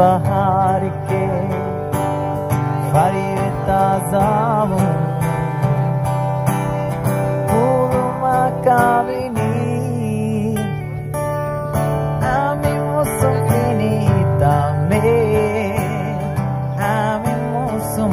musum bahar ke Farir tazamu Uma cammini Ami musum finita me Ami musum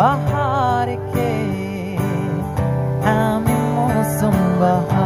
Bahar ke Ami musum bahar